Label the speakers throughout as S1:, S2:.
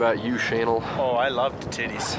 S1: about you, Shanel?
S2: Oh, I love titties.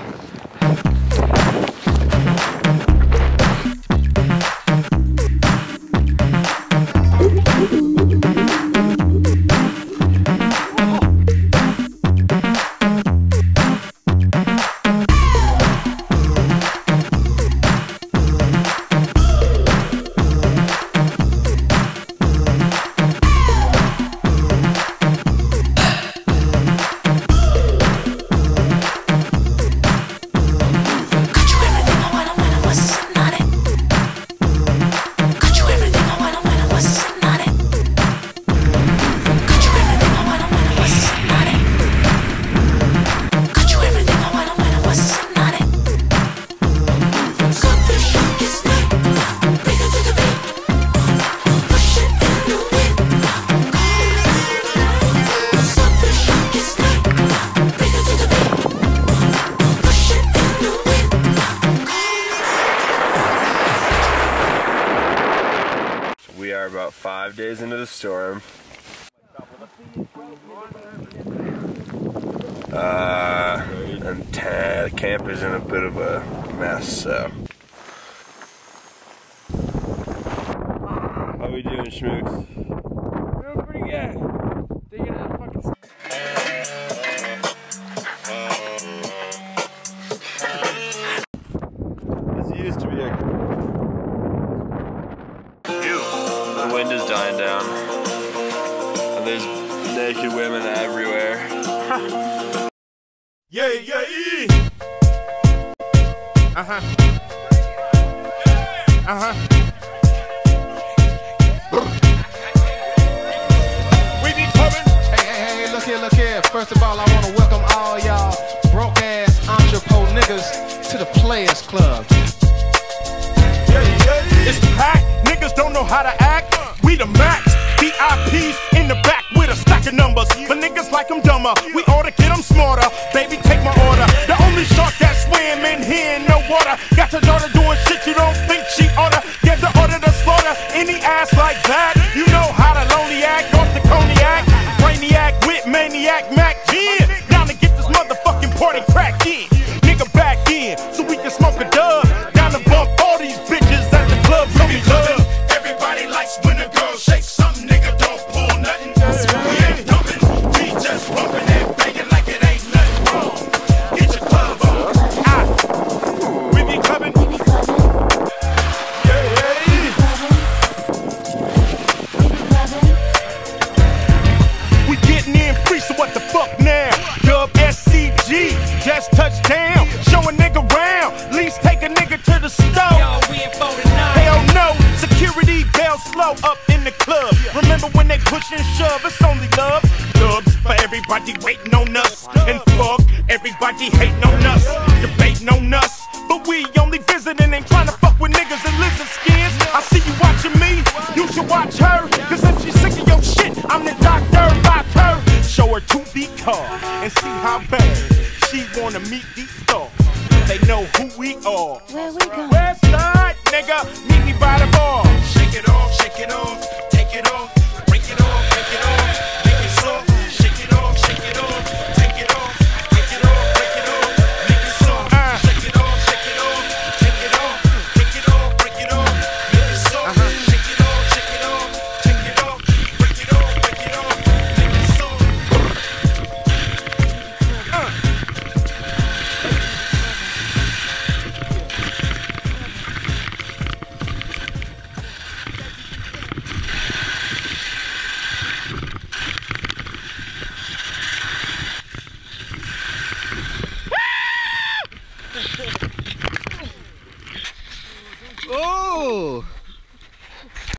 S2: Are about five days into the storm. Uh, and the camp is in a bit of a mess, so. How are we doing, Schmooks? Wind is dying down. And there's naked women everywhere.
S3: Yeah, yeah, yeah. Uh huh. Uh huh. We be coming.
S4: Hey, hey, hey, look here, look here. First of all, I want to welcome all y'all broke ass entrepot niggas to the Players Club.
S3: Yeah, yeah, yeah. It's packed. Niggas don't know how to act. We the max. VIPs in the back with a stack of numbers. But niggas like them dumber. We ought to get them smarter. Baby, take my order. The only shark that swim in here in no water. Got your daughter doing shit you don't think she oughta. Touchdown. Show a nigga round, least take a nigga to the stove. Hell no, security bell slow up in the club. Remember when they push and shove, it's only love. Dubs for everybody waiting on us. And fuck everybody hating on us, deep thought. They know who we are. Where we go? Westside, nigga. Meet me by the bar. Shake it off,
S5: shake it off,
S3: take it off.